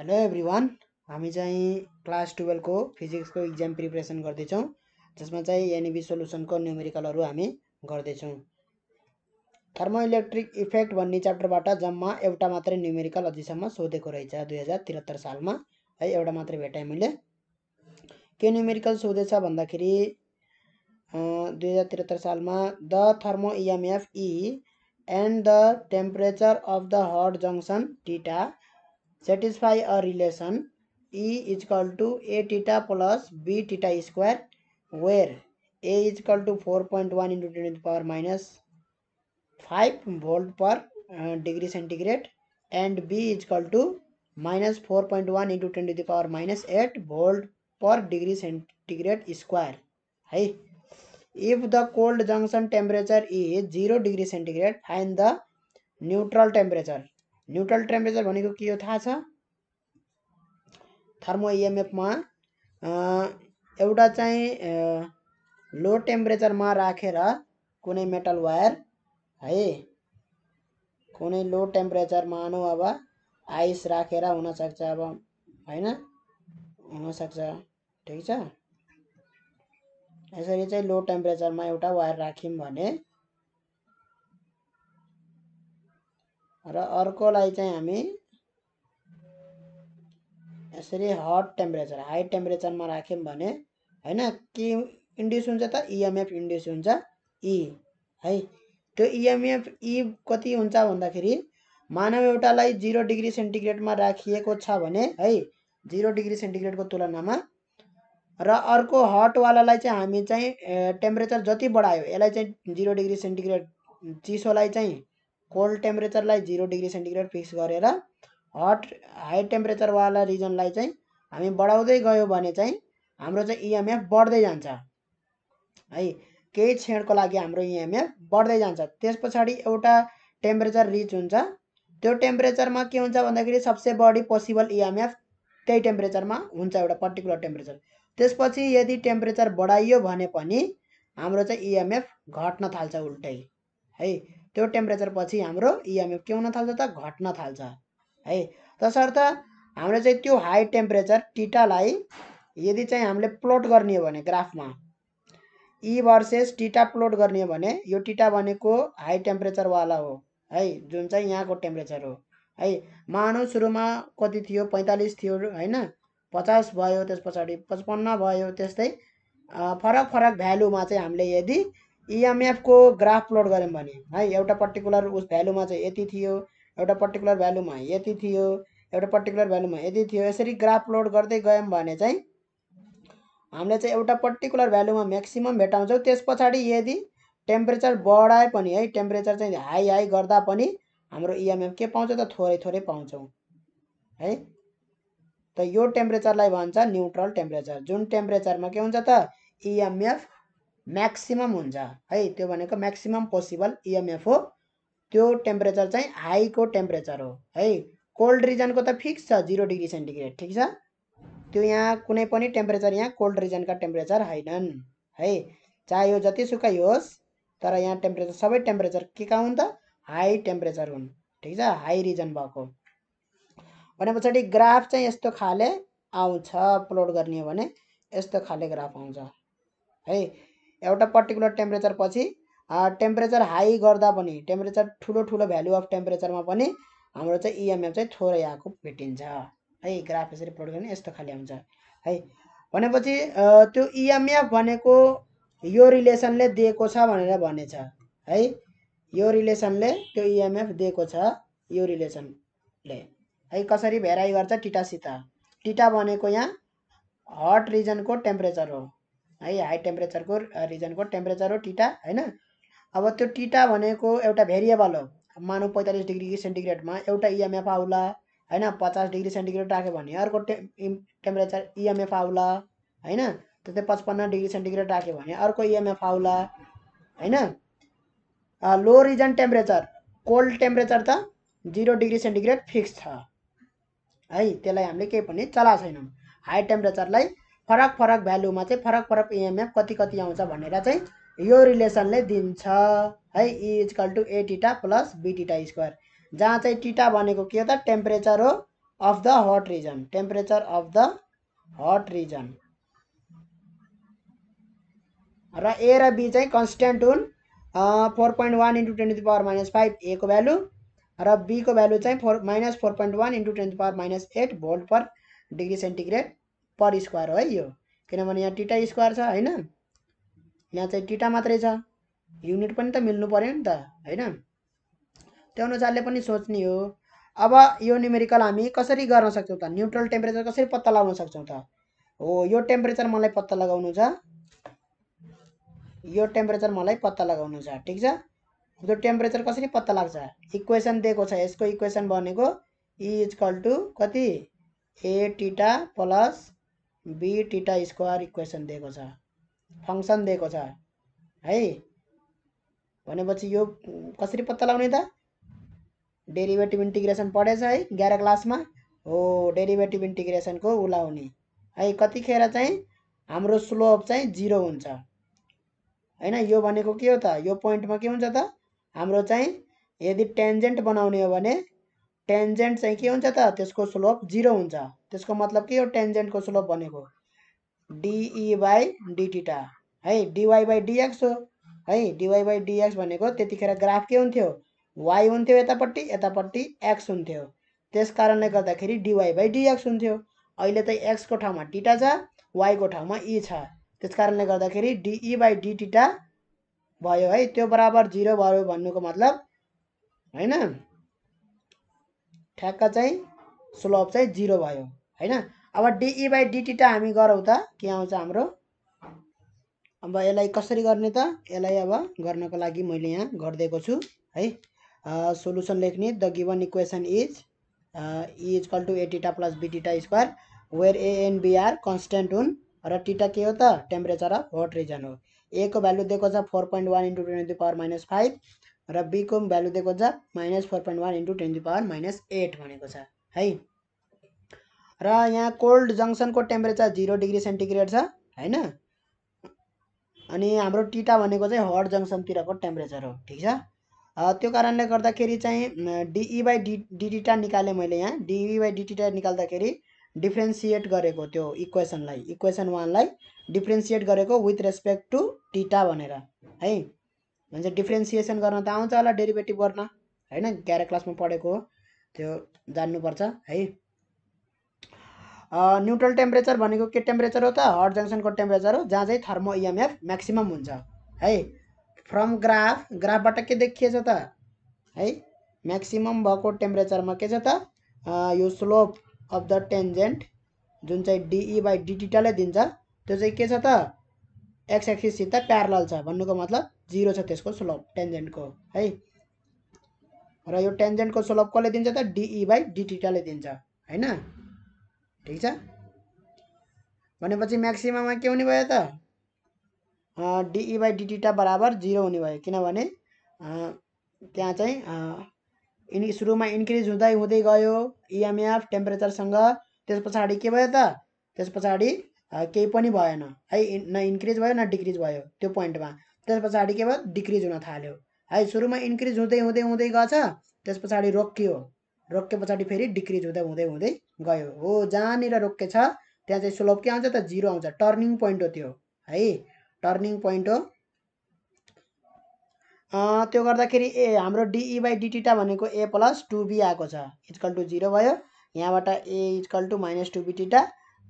Hello everyone हामी चाहिँ class टुवेल्भको फिजिक्सको इक्जाम प्रिपरेसन गर्दैछौँ जसमा चाहिँ एनइबी सोल्युसनको न्युमेरिकलहरू हामी गर्दैछौँ। थर्मो इलेक्ट्रिक इफेक्ट भन्ने च्याप्टरबाट जम्मा एउटा मात्रै न्युमेरिकल अझैसम्म सोधेको रहेछ दुई हजार त्रिहत्तर सालमा है एउटा मात्रै भेटाएँ मैले। के न्युमेरिकल सोधेछ भन्दाखेरि दुई हजार त्रिहत्तर सालमा the thermo EMF E and the temperature of the hot junction theta satisfy a relation E is equal to A theta plus B theta square where A is equal to 4.1 into 10 to the power minus 5 volt per uh, degree centigrade and B is equal to minus 4.1 into 10 to the power minus 8 volt per degree centigrade square है if the cold junction temperature is 0 degree centigrade find the neutral temperature neutral temperature भनेको के हो थाहा छ? Thermo इएमएफमा एउटा चाहिँ लो टेम्परेचरमा राखेर कुनै मेटल वायर है? कुनै लो टेम्परेचर मानौँ अब आइस राखेर हुनसक्छ अब होइन? हुनसक्छ ठिक छ? यसरी चाहिँ लो टेम्परेचरमा एउटा वायर राख्यौँ भने र अर्कोलाई चाहिँ हामी यसरी हट टेम्परेचर हाई टेम्परेचरमा राख्यौँ भने होइन के इन्ड्युस हुन्छ त इएमएफ इन्ड्युस हुन्छ इ है। त्यो इएमएफ इ कति हुन्छ भन्दाखेरि मानव एउटालाई जिरो डिग्री सेन्टिग्रेडमा राखिएको छ भने है जिरो डिग्री सेन्टिग्रेडको तुलनामा र अर्को हटवालालाई चाहिँ हामी चाहिँ टेम्परेचर जति बढायो यसलाई चाहिँ जिरो डिग्री सेन्टिग्रेड चिसोलाई चाहिँ कोल्ड टेम्परेचरलाई जिरो डिग्री सेन्टिग्रेड फिक्स गरेर हट हाई टेम्परेचरवाला रिजनलाई चाहिँ हामी बढाउँदै गयो भने चाहिँ हाम्रो चाहिँ इएमएफ बढ्दै जान्छ। है केही क्षणको लागि हाम्रो इएमएफ बढ्दै जान्छ। त्यस पछाडि एउटा टेम्परेचर रिच हुन्छ। त्यो टेम्परेचरमा के हुन्छ भन्दाखेरि सबसे बढी पोसिबल इएमएफ त्यही टेम्परेचरमा हुन्छ एउटा पर्टिकुलर टेम्परेचर त्यसपछि यदि टेम्परेचर बढाइयो भने पनि हाम्रो चाहिँ इएमएफ घट्न थाल्छ उल्टै। है त्यो टेम्परेचर पछि हाम्रो इएमएफ के हुन थाल्छ त घट्न थाल्छ है? तसर्थ हाम्रो चाहिँ त्यो हाई टेम्परेचर टिटालाई यदि चाहिँ हामीले प्लोट गर्ने हो भने ग्राफमा इ भर्सेस टिटा प्लोट गर्ने हो भने यो टिटा भनेको हाई टेम्परेचरवाला हो है? जुन चाहिँ यहाँको टेम्परेचर हो है? मानव सुरुमा कति थियो? पैँतालिस थियो होइन? पचास भयो त्यस पछाडि पचपन्न भयो त्यस्तै फरक फरक भ्यालुमा चाहिँ हामीले यदि इएमएफको ग्राफ प्लोट गऱ्यौँ भने है एउटा पर्टिकुलर उस भ्यालुमा चाहिँ यति थियो एउटा पर्टिकुलर भ्यालुमा यति थियो एउटा पर्टिकुलर भ्यालुमा यति थियो। यसरी ग्राफ प्लोट गर्दै गयौँ भने चाहिँ हामीले चाहिँ एउटा पर्टिकुलर भ्यालुमा म्याक्सिमम् भेटाउँछौँ। त्यस पछाडि यदि टेम्परेचर बढाए पनि है टेम्परेचर चाहिँ हाई हाई गर्दा पनि हाम्रो इएमएफ के पाउँछ त थोरै थोरै पाउँछौँ है। त यो टेम्परेचरलाई भन्छ न्युट्रल टेम्परेचर जुन टेम्परेचरमा के हुन्छ त इएमएफ म्याक्सिमम् हुन्छ। है त्यो भनेको म्याक्सिमम् पोसिबल इएमएफ हो। त्यो टेम्परेचर चाहिँ हाईको टेम्परेचर हो। है कोल्ड रिजनको त फिक्स छ जिरो डिग्री सेन्टिग्रेड ठिक छ? त्यो यहाँ कुनै पनि टेम्परेचर यहाँ कोल्ड रिजनका टेम्परेचर होइनन्। है चाहे यो जतिसुकै होस् तर यहाँ टेम्परेचर सबै टेम्परेचर के का हुन् त? हाई टेम्परेचर हुन्। ठिक छ? हाई रिजन भएको। भने पछाडि ग्राफ चाहिँ यस्तो खाले आउँछ प्लोट गर्ने हो भने यस्तो खाले ग्राफ आउँछ। है एउटा पर्टिकुलर टेम्परेचर पछि टेम्परेचर हाई गर्दा पनि टेम्परेचर ठुलो ठुलो भ्यालु अफ टेम्परेचरमा पनि हाम्रो चाहिँ इएमएफ चाहिँ थोरै आएको भेटिन्छ। है ग्राफ यसरी प्लोट गर्ने यस्तो खाले हुन्छ। है भनेपछि त्यो इएमएफ भनेको यो रिलेसनले दिएको छ भनेर भनेछ। है यो रिलेसनले त्यो इएमएफ दिएको छ यो रिलेसनले है कसरी भेराइ गर्छ? टिटासित टिटा भनेको यहाँ हट रिजनको टेम्परेचर हो। है हाई टेम्परेचरको रिजनको टेम्परेचर हो टिटा होइन अब त्यो टिटा भनेको एउटा भेरिएबल हो। मानव पैँतालिस डिग्री सेन्टिग्रेडमा एउटा इएमएफ आउला होइन पचास डिग्री सेन्टिग्रेड राख्यो भने अर्को टे टेम्परेचर इएमएफ आउला होइन त्यस्तै पचपन्न डिग्री सेन्टिग्रेड राख्यो भने अर्को इएमएफ आउला होइन low region temperature cold temperature त जिरो डिग्री सेन्टिग्रेड फिक्स छ। है त्यसलाई हामीले केही पनि चलाएको छैनौँ। हाई टेम्परेचरलाई फरक फरक भ्यालुमा चाहिँ फरक फरक इएमएफ कति कति आउँछ भनेर चाहिँ यो रिलेसनले दिन्छ है equal to A theta plus B theta square जहाँ चाहिँ टिटा भनेको के हो त? टेम्परेचर हो of the hot region temperature of the hot region र ए र बी चाहिँ कन्सटेन्ट हुन् four point one into ten to power minus five echo value र बीको भ्यालु चाहिँ four minus four point one into ten to power minus eight volt per degree centigrade per square हो है यो? किनभने यहाँ टिटा स्क्वायर छ होइन? यहाँ चाहिँ टिटा मात्रै छ। युनिट पनि त मिल्नु पऱ्यो नि त होइन? त्यो अनुसारले पनि सोच्ने हो। अब यो न्युमेरिकल हामी कसरी गर्न सक्छौँ त? न्युट्रल टेम्परेचर कसरी पत्ता लगाउन सक्छौँ त? हो यो टेम्परेचर मलाई पत्ता लगाउनु छ। यो टेम्परेचर मलाई पत्ता लगाउनु छ ठिक छ? यो टेम्परेचर कसरी पत्ता लाग्छ? इक्वेसन दिएको छ यसको इक्वेसन भनेको इजकल टु कति? A theta plus B theta square equation दिएको छ। फङ्सन दिएको छ। है? भनेपछि यो कसरी पत्ता लगाउने त? डेरिभेटिभ इन्टिग्रेसन पढेछ है एघार क्लासमा? हो डेरिभेटिभ इन्टिग्रेसनको उलाउने है कतिखेर चाहिँ हाम्रो स्लोप चाहिँ जिरो हुन्छ। होइन यो भनेको के हो त? यो पोइन्टमा के हुन्छ त? हाम्रो चाहिँ यदि टेन्जेन्ट बनाउने हो भने टेन्जेन्ट चाहिँ के हुन्छ त? त्यसको स्लोप जिरो हुन्छ। त्यसको मतलब के हो? टेन्जेन्टको स्लोप भनेको डिई बाई डिटिटा है? डिवाई बाई डिएक्स हो। है? डिवाई बाई डिएक्स भनेको त्यतिखेर ग्राफ के हुन्थ्यो? वाइ हुन्थ्यो यतापट्टि यतापट्टि एक्स हुन्थ्यो। त्यस कारणले गर्दाखेरि डिवाई बाई डिएक्स हुन्थ्यो। अहिले त एक्सको ठाउँमा टिटा छ वाइको ठाउँमा इ छ। त्यस कारणले गर्दाखेरि डिई बाई डिटिटा भयो। है? त्यो बराबर जिरो भयो भन्नुको मतलब होइन? ठ्याक्क चाहिँ स्लोप चाहिँ जिरो भयो होइन? अब डिई बाई डिटिटा हामी गरौँ त के आउँछ हाम्रो? अब यसलाई कसरी गर्ने त? यसलाई अब गर्नको लागि मैले यहाँ गरिदिएको छु है? सोलुसन लेख्ने the given equation is is equal to A theta plus B theta square where A and B are constant हुन् र टिटा के हो त? टेम्परेचर अफ हट रिजन हो। एको भ्यालु दिएको छ? Four point one into ten to power minus five र बीको भ्यालु दिएको छ minus four point one into ten to power minus eight भनेको छ है? र यहाँ कोल्ड जङ्सनको टेम्परेचर जिरो डिग्री सेन्टिग्रेड छ होइन? अनि हाम्रो टिटा भनेको चाहिँ हट जङ्सनतिरको टेम्परेचर हो ठिक छ? त्यो कारणले गर्दाखेरि चाहिँ डिई बाई डी डिटिटा निकालेँ मैले यहाँ। डिई बाई डिटिटा निकाल्दाखेरि डिफ्रेन्सिएट गरेको त्यो इक्वेसनलाई इक्वेसन वानलाई डिफ्रेन्सिएट गरेको विथ रेस्पेक्ट टु टिटा भनेर है? भन्छ डिफ्रेन्सिएसन गर्न त आउँछ होला डेरिभेटिभ गर्न। होइन ग्यार क्लासमा पढेको हो त्यो जान्नुपर्छ है। न्युट्रल टेम्परेचर भनेको के टेम्परेचर हो त? हट जङ्सनको टेम्परेचर हो जहाँ चाहिँ थर्मो इएमएफ म्याक्सिमम् हुन्छ है। फ्रम ग्राफ ग्राफबाट के देखिएछ त? है म्याक्सिमम् भएको टेम्परेचरमा के छ त? यो स्लोप अफ द टेन्जेन्ट जुन चाहिँ डिई बाई डिटिटाले दिन्छ त्यो चाहिँ के छ त? एक्स एक्सिससित प्यारल छ भन्नुको मतलब जिरो छ त्यसको स्लोप टेन्जेन्टको है? र यो टेन्जेन्टको स्लोप कसले दिन्छ त? डिई बाई डिटिटाले दिन्छ होइन? ठिक छ? भनेपछि म्याक्सिमममा के हुने भयो त? डिई बाई डिटिटा बराबर जिरो हुने भयो किनभने त्यहाँ चाहिँ इन सुरुमा इन्क्रिज हुँदै हुँदै गयो इएमएफ टेम्परेचरसँग त्यस पछाडि के भयो त? त्यस पछाडि केही पनि भएन है? न इन्क्रिज भयो न डिक्रिज भयो त्यो पोइन्टमा त्यस पछाडि के भयो? डिक्रिज हुन थाल्यो। है सुरुमा इन्क्रिज हुँदै हुँदै हुँदै गएछ। त्यस पछाडि रोकियो। रोके पछाडि फेरि डिक्रिज हुँदै हुँदै हुँदै गयो। हो जहाँनिर रोकेछ त्यहाँ चाहिँ स्लोप के आउँछ त? जिरो आउँछ। टर्निङ पोइन्ट हो त्यो। है टर्निङ पोइन्ट हो। त्यो गर्दाखेरि ए हाम्रो डिई बाई डिटिटा भनेको ए प्लस टु बी आएको छ। इजकल टु जिरो भयो। यहाँबाट A equal to minus two B theta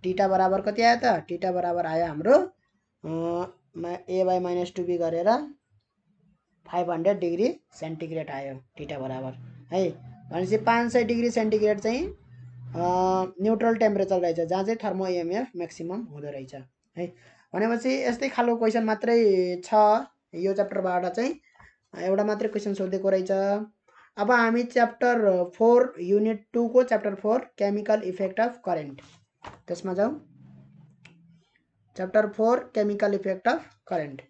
theta बराबर कति आयो त? टिटा बराबर आयो हाम्रो A by minus two B गरेर फाइभ हन्ड्रेड डिग्री सेन्टिग्रेड आयो टिटा बराबर। है? भनेपछि पाँच सय डिग्री सेन्टिग्रेड चाहिँ न्युट्रल टेम्परेचर रहेछ जहाँ चाहिँ थर्मो इएमएफ म्याक्सिमम् हुँदो रहेछ। है? भनेपछि यस्तै खालको क्वेसन मात्रै छ। यो च्याप्टरबाट चाहिँ एउटा मात्रै क्वेसन सोधेको रहेछ। अब हामी chapter four unit टूको chapter four chemical effect of current त्यसमा जाउँ। Chapter four chemical effect of current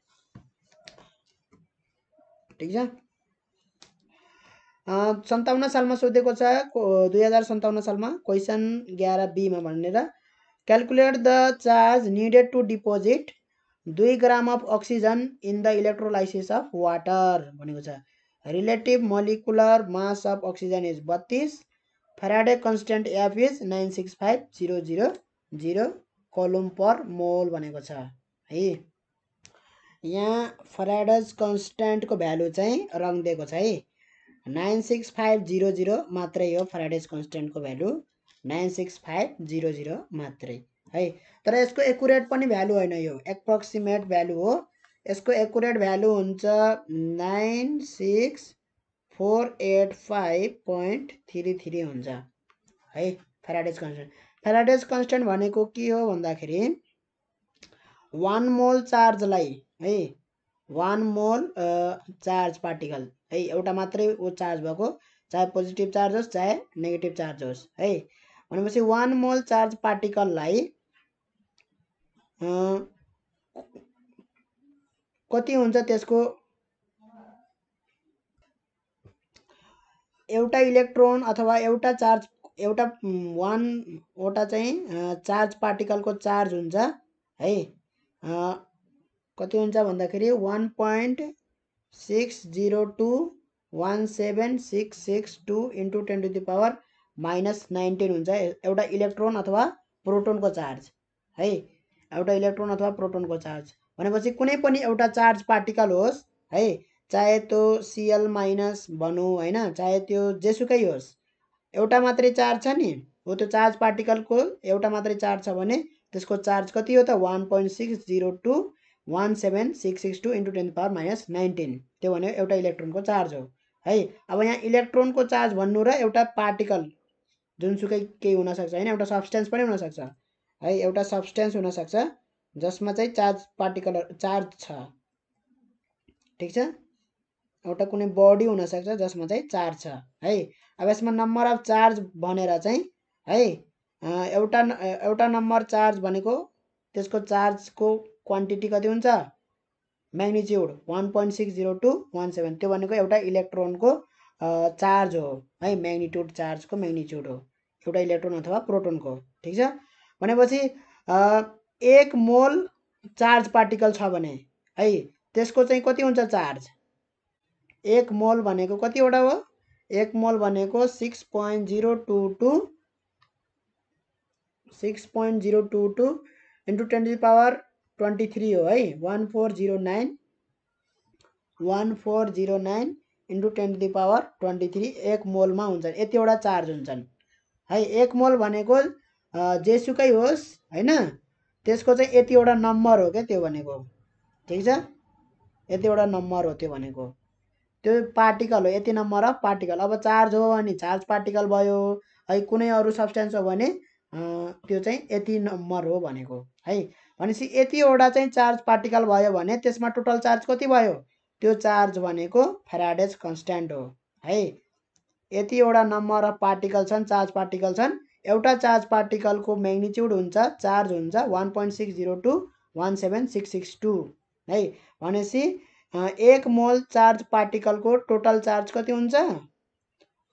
ठिक छ? सन्ताउन्न सालमा सोधेको छ दुई हजार सन्ताउन्न सालमा क्वेसन एघार बीमा भनेर। Calculate the charge needed to deposit दुई gram of oxygen in the electrolysis of water भनेको छ। Relative molecular mass of oxygen is बत्तिस Faraday constant F is nine six five zero zero zero coulomb per mole भनेको छ है? यहाँ फराडज कन्सटेन्टको value चाहिँ रङ दिएको छ है? Nine six five zero zero मात्रै हो फराडेज कन्सटेन्टको value nine six five zero zero मात्रै है? तर यसको एकुरेट पनि भ्यालु होइन यो एप्रोक्सिमेट भ्यालु हो। यसको एकुरेट भ्यालु हुन्छ nine six four eight five point three three हुन्छ है? फेराडेज कन्सटेन्ट फेराडेज कन्सटेन्ट भनेको के हो भन्दाखेरि वान मोल चार्जलाई है वान मोल चार्ज पार्टिकल है एउटा मात्रै ऊ चार्ज भएको चाहे पोजिटिभ चार्ज होस् चाहे नेगेटिभ चार्ज होस् है। भनेपछि वान मोल चार्ज पार्टिकललाई कति हुन्छ त्यसको? एउटा इलेक्ट्रोन अथवा एउटा चार्ज एउटा वानवटा चाहिँ चार्ज पार्टिकलको चार्ज हुन्छ है? कति हुन्छ भन्दाखेरि one point six zero two one seven six six two into ten to the power minus nineteen हुन्छ एउटा इलेक्ट्रोन अथवा प्रोटोनको चार्ज है? एउटा इलेक्ट्रोन अथवा प्रोटोनको चार्ज। भनेपछि कुनै पनि एउटा चार्ज पार्टिकल होस् है? चाहे त्यो सिएल माइनस भनौँ होइन? चाहे त्यो जेसुकै होस् एउटा मात्रै चार्ज छ नि हो त्यो चार्ज पार्टिकलको एउटा मात्रै चार्ज छ भने त्यसको चार्ज कति हो त? One point six zero two one seven six six two into ten power minus nineteen त्यो भनेको एउटा इलेक्ट्रोनको चार्ज हो है? अब यहाँ इलेक्ट्रोनको चार्ज भन्नु र एउटा पार्टिकल जुनसुकै केही हुनसक्छ होइन? एउटा सब्सटेन्स पनि हुनसक्छ है? एउटा सब्सटेन्स हुनसक्छ जसमा चाहिँ चार्ज पार्टिकल चार्ज छ ठिक छ? एउटा कुनै बडी हुनसक्छ जसमा चाहिँ चार्ज छ है? अब यसमा नम्बर अफ चार्ज भनेर चाहिँ है? एउटा एउटा नम्बर चार्ज भनेको त्यसको चार्जको क्वान्टिटी कति हुन्छ? Magnitude one point six zero two one seven त्यो भनेको एउटा इलेक्ट्रोनको चार्ज हो है? म्याग्निट्युड चार्जको म्याग्निच्युड हो एउटा इलेक्ट्रोन अथवा प्रोटोनको ठिक छ? भनेपछि एक मोल चार्ज पार्टिकल छ भने है? त्यसको चाहिँ कति हुन्छ चार्ज एक मोल भनेको कतिवटा हो? एक मोल भनेको six point zero two two six point zero two two into ten power twenty three हो है। One four zero nine one four zero nine into ten to power twenty three एक मोलमा हुन्छन्। यतिवटा चार्ज हुन्छन्। है एक mole भनेको जेसुकै होस् होइन? त्यसको चाहिँ यतिवटा नम्बर हो क्या त्यो भनेको। ठिक छ? यतिवटा नम्बर हो त्यो भनेको। त्यो पार्टिकल हो यति नम्बर अफ पार्टिकल। अब चार्ज हो भने चार्ज पार्टिकल भयो है कुनै अरू सब्सटेन्स हो भने त्यो चाहिँ यति नम्बर हो भनेको है। भनेपछि यतिवटा चाहिँ चार्ज पार्टिकल भयो भने त्यसमा टोटल चार्ज कति भयो? त्यो चार्ज भनेको फेराडेज कन्सट्यान्ट हो है। यतिवटा नम्बर अफ पार्टिकल छन् चार्ज पार्टिकल छन्। एउटा चार्ज पार्टिकलको म्याग्निच्युड हुन्छ चार्ज हुन्छ one point six zero two one seven six six two है। भनेपछि एक मोल चार्ज पार्टिकलको टोटल चार्ज कति हुन्छ?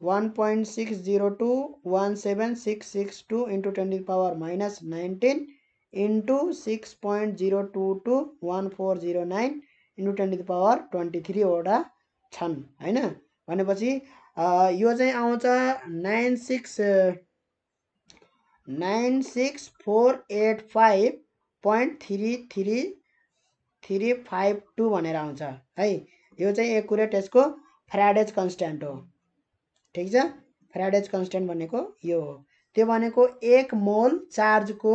One point six zero two one seven six six two into twenty power minus nineteen into six point zero two two one four zero nine into ten power twenty थ्रीवटा छन् होइन? भनेपछि यो चाहिँ आउँछ nine six nine six four eight five point three three three five two भनेर आउँछ है? यो चाहिँ एकुरेट यसको फ्राइडेज कन्सट्यान्ट हो। ठिक छ? फ्राइडेज कन्सट्यान्ट भनेको यो हो। त्यो भनेको एक मोल चार्जको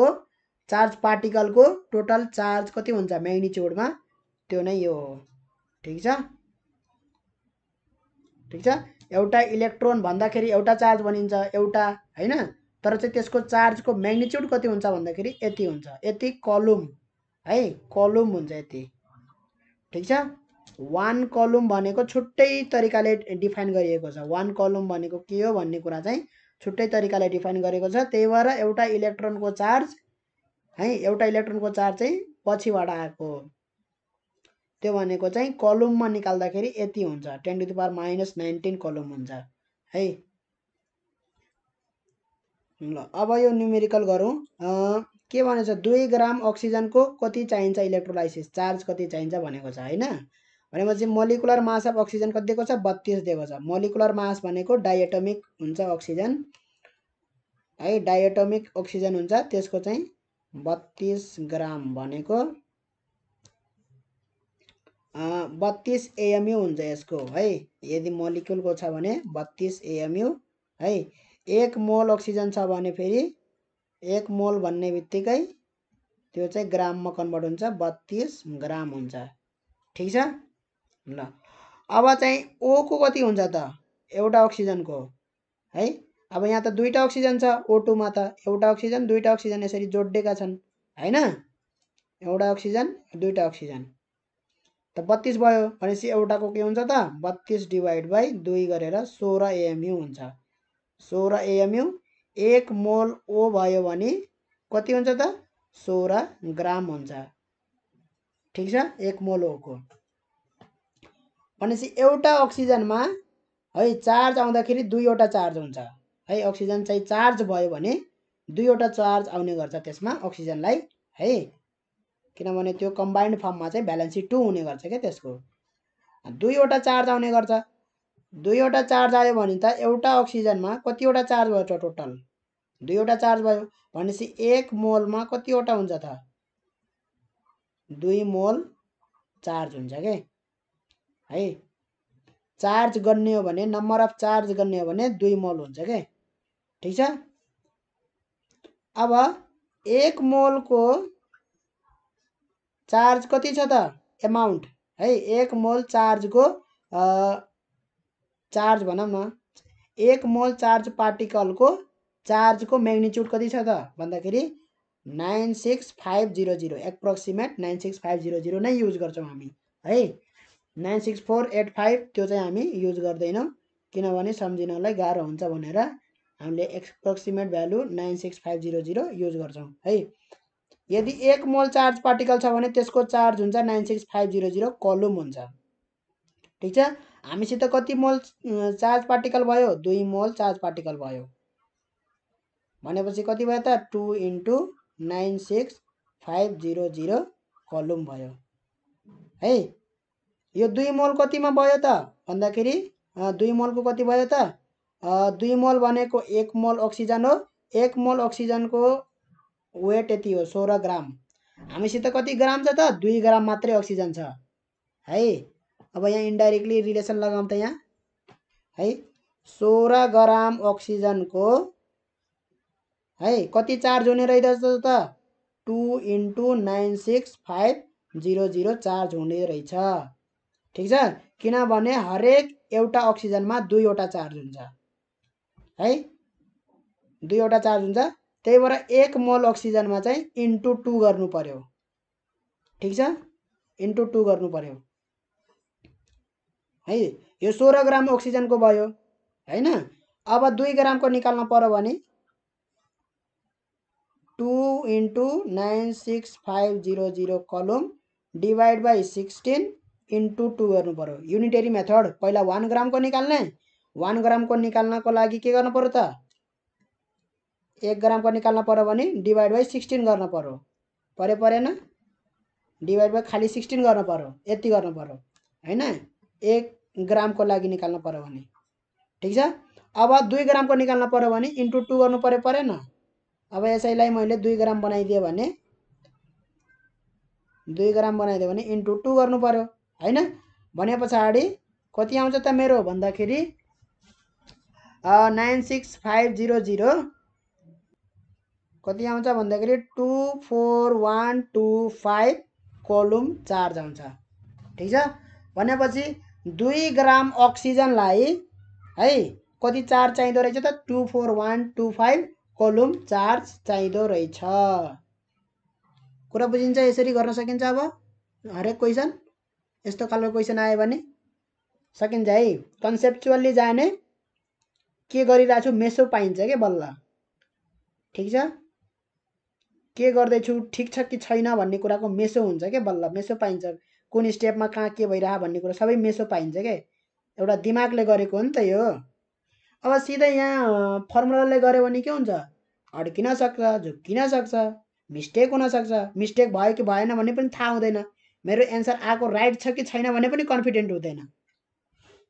चार्ज पार्टिकलको टोटल चार्ज कति हुन्छ म्याग्निच्युडमा? त्यो नै यो हो। ठिक छ? ठिक छ? एउटा इलेक्ट्रोन भन्दाखेरि एउटा चार्ज भनिन्छ एउटा होइन? तर चाहिँ त्यसको चार्जको म्याग्निच्युड कति हुन्छ भन्दाखेरि यति हुन्छ। यति कलुम। है कलुम हुन्छ यति। ठिक छ? वान कलुम भनेको छुट्टै तरिकाले डिफाइन गरिएको छ। वान कलुम भनेको के हो भन्ने कुरा चाहिँ छुट्टै तरिकाले डिफाइन गरेको छ। त्यही भएर एउटा इलेक्ट्रोनको चार्ज है एउटा इलेक्ट्रोनको चार्ज चाहिँ पछिबाट आएको त्यो भनेको चाहिँ कलुममा निकाल्दाखेरि यति हुन्छ। Ten to the power minus nineteen coulomb हुन्छ है। ल अब यो न्युमेरिकल गरौँ। के भनेछ? दुई ग्राम अक्सिजनको कति चाहिन्छ? इलेक्ट्रोलाइसिस चार्ज कति चाहिन्छ भनेको छ होइन? भनेपछि मोलिकुलर मास अफ अक्सिजन कति दिएको छ? बत्तिस दिएको छ। मोलिकुलर मास भनेको डाइएटोमिक हुन्छ अक्सिजन। है डाइएटोमिक अक्सिजन हुन्छ। त्यसको चाहिँ बत्तिस ग्राम भनेको बत्तिस एएमयु हुन्छ यसको है? यदि मोलिकुलको छ भने बत्तिस एएमयु है? एक मोल अक्सिजन छ भने फेरि एक मोल भन्ने बित्तिकै त्यो चाहिँ ग्राममा कन्भर्ट हुन्छ बत्तिस ग्राम हुन्छ। ठिक छ? ल। अब चाहिँ ओको कति हुन्छ त? एउटा अक्सिजनको है? अब यहाँ त दुईवटा अक्सिजन छ ओटुमा त एउटा अक्सिजन दुईवटा अक्सिजन यसरी जोडिएका छन् होइन? एउटा अक्सिजन दुईवटा अक्सिजन। त बत्तिस भयो भनेपछि एउटाको के हुन्छ त? बत्तिस डिभाइड बाई दुई गरेर सोह्र एएमयु हुन्छ। सोह्र एएमयु एक मोल ओ भयो भने कति हुन्छ त? सोह्र ग्राम हुन्छ। ठिक छ? एक मोल ओको भनेपछि एउटा अक्सिजनमा है चार्ज आउँदाखेरि दुईवटा चार्ज हुन्छ। है अक्सिजन चाहिँ चार्ज भयो भने दुईवटा चार्ज आउने गर्छ त्यसमा अक्सिजनलाई है। किनभने त्यो कम्बाइन्ड फर्ममा चाहिँ भ्यालेन्सी टू हुने गर्छ क्या त्यसको। दुईवटा चार्ज आउने गर्छ। दुईवटा चार्ज आयो भने त एउटा अक्सिजनमा कतिवटा चार्ज भयो त टोटल? दुईवटा चार्ज भयो भनेपछि एक मोलमा कतिवटा हुन्छ त? दुई मोल चार्ज हुन्छ के? है? चार्ज गर्ने हो भने नम्बर अफ चार्ज गर्ने हो भने दुई मोल हुन्छ के? ठिक छ? अब एक मोलको चार्ज कति छ त? एमाउन्ट है? एक मोल चार्जको चार्ज भनौँ न एक मोल चार्ज पार्टिकलको चार्जको म्याग्निच्युड कति छ त? भन्दाखेरि nine six five zero zero approximate nine six five zero zero नै युज गर्छौँ हामी है? Nine six four eight five त्यो चाहिँ हामी युज गर्दैनौँ किनभने सम्झिनलाई गाह्रो हुन्छ भनेर हामीले approximate value nine six five zero zero use गर्छौँ है? यदि एक मोल चार्ज पार्टिकल छ भने त्यसको चार्ज हुन्छ nine six five zero zero coulomb हुन्छ ठिक छ? हामीसित कति मोल चार्ज पार्टिकल भयो? दुई मोल चार्ज पार्टिकल भयो। भनेपछि कति भयो त? Two into nine six five zero zero coulomb भयो। है? यो दुई मोल कतिमा भयो त? भन्दाखेरि दुई मोलको कति भयो त? दुई मोल भनेको एक मोल अक्सिजन हो। एक मोल अक्सिजनको वेट यति हो सोह्र ग्राम। हामीसित कति ग्राम छ त? दुई ग्राम मात्रै अक्सिजन छ। है? अब यहाँ इन्डाइरेक्टली रिलेसन लगाउँ त यहाँ है? सोह्र ग्राम अक्सिजनको है? कति चार्ज हुने रहेछ त? Two into nine six five zero zero charge हुने रहेछ। ठिक छ? किनभने हरेक एउटा अक्सिजनमा दुईवटा चार्ज हुन्छ। है? दुईवटा चार्ज हुन्छ। त्यही भएर एक मोल अक्सिजनमा चाहिँ इन्टु टू गर्नु पर्यो। ठिक छ? इन्टु टू गर्नु पर्यो। है? यो सोह्र ग्राम अक्सिजनको भयो होइन? अब दुई ग्रामको निकाल्न पर्यो भने two into nine six five zero zero coulomb divide by sixteen into two गर्नु पऱ्यो युनिटेरी मेथड पहिला वान ग्रामको निकाल्ने वान ग्रामको निकाल्नको लागि के गर्नु पऱ्यो त? एक ग्रामको निकाल्न पऱ्यो भने डिभाइड बाई सिक्सटिन गर्न पऱ्यो पऱ्यो परेन? डिभाइड बाई खालि सिक्सटिन गर्न पऱ्यो यति गर्नु पऱ्यो होइन? एक ग्रामको लागि निकाल्न पऱ्यो भने। ठिक छ? अब दुई ग्रामको निकाल्न पऱ्यो भने इन्टु टू गर्नु पऱ्यो परेन। अब यसैलाई मैले दुई ग्राम बनाइदिएँ भने दुई ग्राम बनाइदियो भने इन्टु टू गर्नु पऱ्यो होइन? भने पछाडि कति आउँछ त मेरो? भन्दाखेरि nine six five zero zero. कति आउँछ भन्दाखेरि two four one two five coulomb charge आउँछ ठिक छ? भनेपछि दुई ग्राम अक्सिजनलाई है कति चार्ज चाहिँदो रहेछ त? Two four one two five coulomb charge चाहिँदो रहेछ। कुरा बुझिन्छ यसरी गर्न सकिन्छ अब? हरेक क्वेसन यस्तो खालको क्वेसन आयो भने? सकिन्छ है? कन्सेप्चुअल्ली जाने के गरिरहेको छु मेसो पाइन्छ क्या बल्ल? ठिक छ? के गर्दैछु ठिक छ कि छैन भन्ने कुराको मेसो हुन्छ क्या बल्ल? मेसो पाइन्छ। कुन स्टेपमा कहाँ के भइरह भन्ने कुरा सबै मेसो पाइन्छ क्या एउटा दिमागले गरेको हो नि त यो। अब सिधै यहाँ फर्मुलाले गऱ्यो भने के हुन्छ? अड्किन सक्छ झुक्किन सक्छ मिस्टेक हुनसक्छ मिस्टेक भयो कि भएन भन्ने पनि थाहा हुँदैन। मेरो एन्सर आएको राइट छ कि छैन भने पनि कन्फिडेन्ट हुँदैन।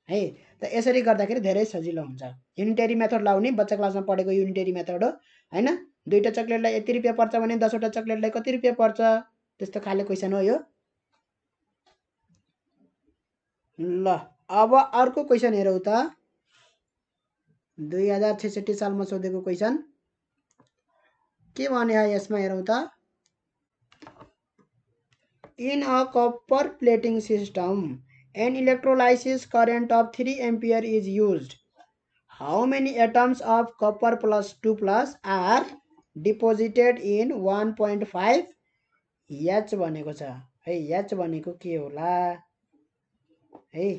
है? त यसरी गर्दाखेरि धेरै सजिलो हुन्छ। युनिटेरी मेथड लाउने बच्चा क्लासमा पढेको युनिटेरी मेथड हो होइन? दुईवटा चक्लेटलाई यति रुपियाँ पर्छ भने दसवटा चक्लेटलाई कति रुपियाँ पर्छ? त्यस्तो खाले क्वेसन हो यो। ल अब अर्को क्वेसन हेरौँ त। दुई हजार छेसठी सालमा सोधेको क्वेसन के भने यसमा हेरौँ त? In a copper plating system an electrolysis current of three ampere is use how many atoms of copper plus two plus are deposited in one point five H भनेको छ। है एच भनेको के होला? है?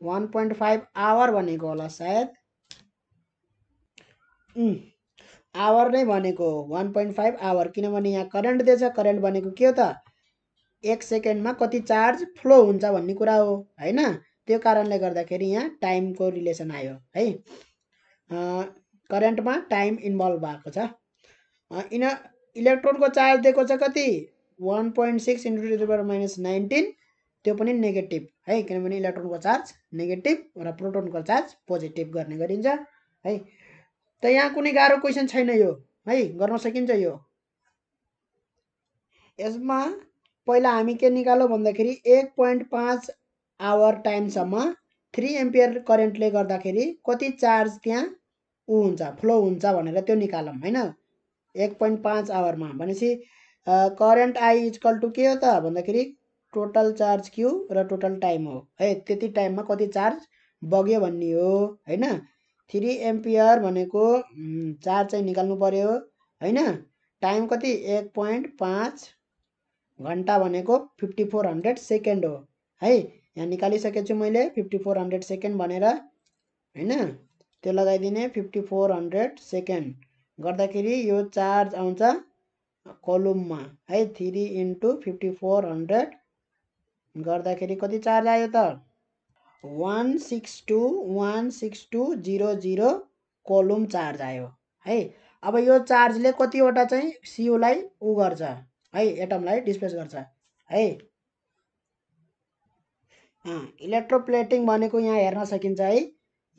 वान पोइन्ट फाइभ आवर भनेको होला सायद। आवर नै भनेको वान पोइन्ट फाइभ आवर किनभने यहाँ करेन्ट दिएछ। करेन्ट भनेको के हो त? एक सेकेन्डमा कति चार्ज फ्लो हुन्छ भन्ने कुरा हो होइन? त्यो कारणले गर्दाखेरि यहाँ टाइमको रिलेसन आयो है? करेन्टमा टाइम इन्भल्भ भएको छ। इन इलेक्ट्रोनको चार्ज दिएको छ कति? One point six into to minus nineteen त्यो पनि नेगेटिभ है? किनभने इलेक्ट्रोनको चार्ज नेगेटिभ र प्रोटोनको चार्ज पोजिटिभ गर्ने गरिन्छ है? त यहाँ कुनै गाह्रो क्वेसन छैन यो है? गर्न सकिन्छ यो? यसमा पहिला हामी के निकालौँ भन्दाखेरि एक पोइन्ट पाँच आवर टाइमसम्म थ्री एम्पियर करेन्टले गर्दाखेरि कति चार्ज त्यहाँ ऊ हुन्छ फ्लो हुन्छ भनेर त्यो निकालौँ होइन? एक पोइन्ट पाँच आवरमा भनेपछि करेन्ट आई इजकल टु के हो त भन्दाखेरि टोटल चार्ज क्यु र टोटल टाइम हो? है त्यति टाइममा कति चार्ज बग्यो भन्ने हो होइन? थ्री एम्पियर भनेको चार्ज चाहिँ निकाल्नु पऱ्यो होइन? टाइम कति? एक पोइन्ट पाँच घन्टा भनेको फिफ्टी फोर हन्ड्रेड सेकेन्ड हो। है यहाँ निकालिसकेको छु मैले फिफ्टी फोर हन्ड्रेड सेकेन्ड भनेर होइन? त्यो लगाइदिने फिफ्टी फोर हन्ड्रेड सेकेन्ड। गर्दाखेरि यो चार्ज आउँछ कलुममा है three into fifty four hundred गर्दाखेरि कति चार्ज आयो त? One six two one six two zero zero coulomb charge आयो है? अब यो चार्जले कतिवटा चाहिँ सियुलाई उ गर्छ है? एटमलाई डिस्प्लेस गर्छ है? इलेक्ट्रोप्लेटिङ भनेको यहाँ हेर्न सकिन्छ है?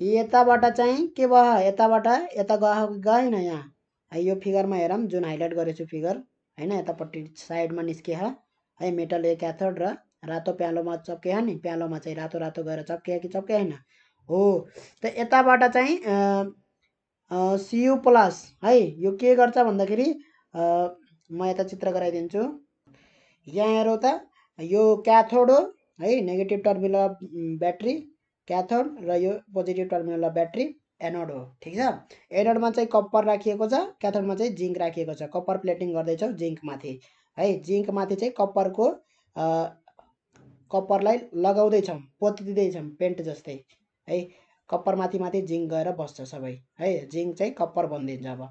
यताबाट चाहिँ के भयो? यताबाट यता गयो गएन यहाँ? है यो फिगरमा हेरौँ जुन हाइलाइट गरेछु फिगर होइन? यतापट्टि साइडमा निस्किए है? मेटल ए क्याथोड र रातो प्यालोमा चप्क्या नि प्यालोमा चाहिँ रातो रातो गएर चप्क्या कि चप्क्या होइन? हो। त यताबाट चाहिँ सियु प्लस है यो के गर्छ भन्दाखेरि म यता चित्र गराइदिन्छु। यहाँ हेरौँ त यो क्याथोड हो है नेगेटिभ टर्मिनल ब्याट्री क्याथोड र यो पोजिटिभ टर्मिनल ब्याट्री एनोड हो ठिक छ? एनोडमा चाहिँ कप्पर राखिएको छ क्याथोडमा चाहिँ जिङ्क राखिएको छ। कप्पर प्लेटिङ गर्दैछौँ जिङ्कमाथि है जिङ्कमाथि चाहिँ कप्परको कप्परलाई लगाउँदैछौँ पोतिदिँदैछौँ पेन्ट जस्तै है? कप्पर माथि माथि जिङ्क गएर बस्छ सबै है? जिङ्क चाहिँ कप्पर बनिदिन्छ अब।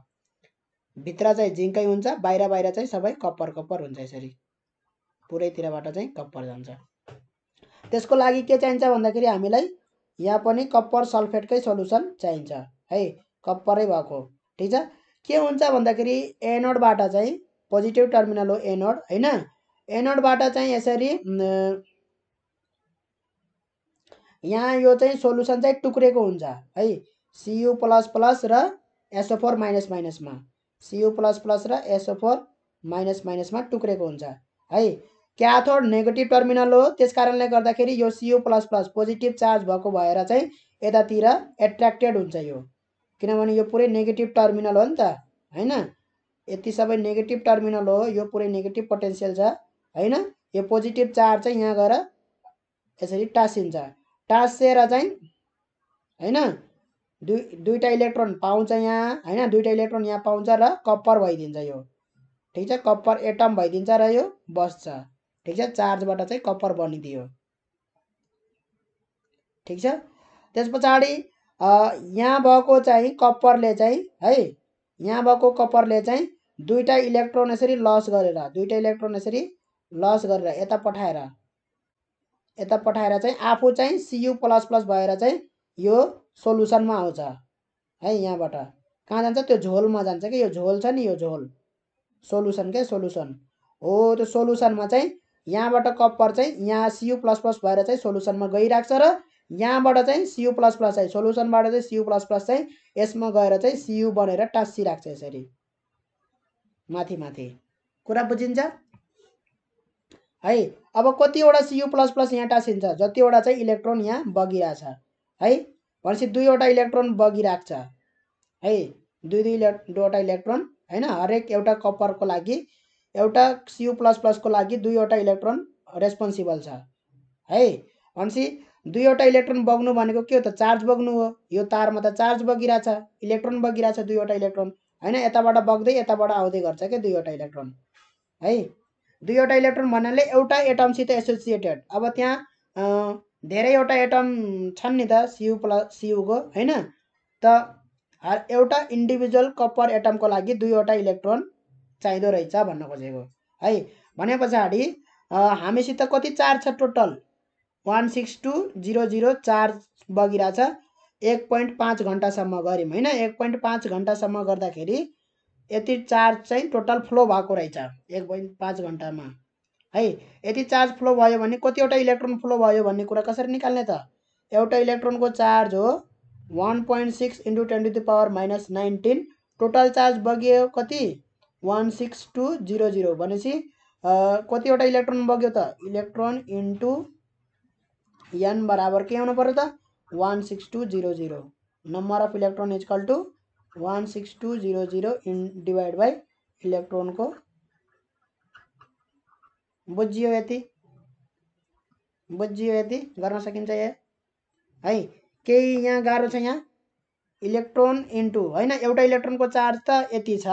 भित्र चाहिँ जिङ्कै हुन्छ बाहिर बाहिर चाहिँ सबै कप्पर कप्पर हुन्छ यसरी। पुरैतिरबाट चाहिँ कप्पर जान्छ। त्यसको लागि के चाहिन्छ भन्दाखेरि हामीलाई यहाँ पनि कप्पर सल्फेटकै सल्युसन चाहिन्छ है? कप्परै भएको ठिक छ? के हुन्छ भन्दाखेरि एनोडबाट चाहिँ पोजिटिभ टर्मिनल हो एनोड होइन? एनोडबाट चाहिँ यसरी यहाँ यो चाहिँ सोलुसन चाहिँ टुक्रेको हुन्छ है? सियु प्लस प्लस र एसओ फोर माइनस माइनसमा सियु प्लस प्लस र एसओ फोर माइनस माइनसमा टुक्रेको हुन्छ है? क्याथोड नेगेटिभ टर्मिनल हो त्यस कारणले गर्दाखेरि यो CU plus plus positive charge भएको भएर चाहिँ यतातिर एट्र्याक्टेड हुन्छ यो। किनभने यो पुरै नेगेटिभ टर्मिनल हो नि त होइन? यति सबै नेगेटिभ टर्मिनल हो यो पुरै नेगेटिभ पोटेन्सियल छ होइन? यो पोजिटिभ चार्ज चाहिँ यहाँ गएर यसरी टाँसिन्छ। टाँसेर चाहिँ होइन? दुई दुईवटा इलेक्ट्रोन पाउँछ यहाँ होइन? दुईवटा इलेक्ट्रोन यहाँ पाउँछ र कप्पर भइदिन्छ यो। ठिक छ? कप्पर एटम भइदिन्छ र यो बस्छ। ठिक छ? चार्जबाट चाहिँ कप्पर बनिदियो। ठिक छ? त्यस पछाडि यहाँ भएको चाहिँ कप्परले चाहिँ है? यहाँ भएको कप्परले चाहिँ दुईवटा इलेक्ट्रोन यसरी लस गरेर दुईवटा इलेक्ट्रोन यसरी लस गरेर यता पठाएर। यता पठाएर चाहिँ आफू चाहिँ सियु प्लस प्लस भएर चाहिँ यो सोलुसनमा आउँछ। है यहाँबाट। कहाँ जान्छ? त्यो झोलमा जान्छ कि यो झोल छ नि यो झोल। सोलुसन क्या सोलुसन हो त्यो सोलुसनमा चाहिँ यहाँबाट कप्पर चाहिँ यहाँ सियु प्लस प्लस भएर चाहिँ सोलुसनमा गइरहेको छ र यहाँबाट चाहिँ सियु प्लस प्लस है सोल्युसनबाट चाहिँ सियु प्लस प्लस चाहिँ यसमा गएर चाहिँ सियु बनेर टाँसिरहेको छ यसरी। माथि माथि। कुरा बुझिन्छ? है? अब कतिवटा सियु प्लस प्लस यहाँ टाँसिन्छ जतिवटा चाहिँ इलेक्ट्रोन यहाँ बगिरहेछ है? भनेपछि दुईवटा इलेक्ट्रोन बगिरहेको छ है? दुई दुई दुईवटा इलेक्ट्रोन होइन? हरेक एउटा कपरको लागि एउटा सियु प्लस प्लसको लागि दुईवटा इलेक्ट्रोन रेस्पोन्सिबल छ है? भनेपछि दुईवटा इलेक्ट्रोन बग्नु भनेको के हो त? चार्ज बग्नु हो। यो तारमा त चार्ज बगिरहेछ इलेक्ट्रोन बगिरहेछ दुईवटा इलेक्ट्रोन होइन? यताबाट बग्दै यताबाट आउँदै गर्छ क्या दुईवटा इलेक्ट्रोन है? दुईवटा इलेक्ट्रोन भन्नाले एउटा एटमसित एसोसिएटेड। अब त्यहाँ धेरैवटा एटम छन् नि त सियु प्लस सियुको होइन? त एउटा इन्डिभिजुअल कप्पर एटमको लागि दुईवटा इलेक्ट्रोन चाहिँदो रहेछ भन्न खोजेको। है भने पछाडि हामीसित कति चार्ज छ total? One six two zero zero charge बगिरहेछ। एक पोइन्ट पाँच घन्टासम्म गऱ्यौँ होइन? एक पोइन्ट पाँच घन्टासम्म गर्दाखेरि यति चार्ज चाहिँ टोटल फ्लो भएको रहेछ एक पोइन्ट पाँच घन्टामा। है यति चार्ज फ्लो भयो भने कतिवटा इलेक्ट्रोन फ्लो भयो भन्ने कुरा कसरी निकाल्ने त? एउटा इलेक्ट्रोनको चार्ज हो one point six into ten to the power minus nineteen total charge बग्यो कति? One six two zero zero भनेपछि कतिवटा इलेक्ट्रोन बग्यो त? इलेक्ट्रोन इन्टु एन बराबर के आउनु पऱ्यो त? One six two zero zero number of electron equal to one six two zero zero in divide by इलेक्ट्रोनको बुझियो यति? बुझियो यति? गर्न सकिन्छ यहाँ है केही यहाँ गाह्रो छ यहाँ? इलेक्ट्रोन इन्टु होइन एउटा इलेक्ट्रोनको चार्ज त यति छ।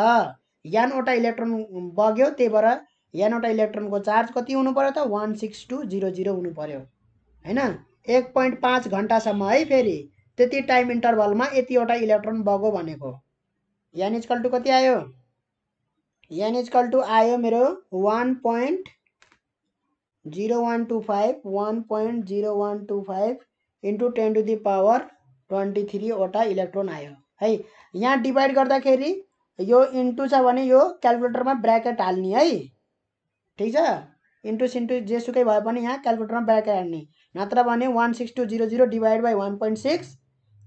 यानवटा इलेक्ट्रोन बग्यो त्यही भएर यानवटा इलेक्ट्रोनको चार्ज कति हुनु पऱ्यो त? One six two zero zero हुनु पऱ्यो होइन एक पोइन्ट पाँच घन्टासम्म है फेरि। त्यति टाइम इन्टरभलमा यतिवटा इलेक्ट्रोन बग्यो भनेको। यान इजकल टु कति आयो? यान इजकल टु आयो मेरो one point zero one two five one point zero one two five into ten to the power twenty थ्रीवटा electron आयो। है? यहाँ डिभाइड गर्दाखेरि यो इन्टु छ भने यो क्यालकुलेटरमा ब्राकेट हाल्ने है। ठिक छ? इन्टु सिन्टु जेसुकै भए पनि यहाँ क्यालकुलेटरमा ब्राकेट हाल्ने। नत्र भने one six two zero zero divide by one point six